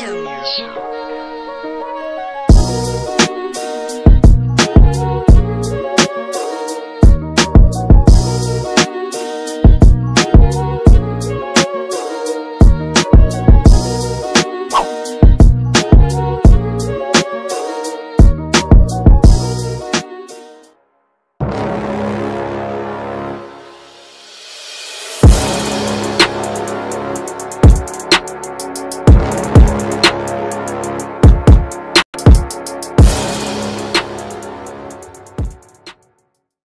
Phantom.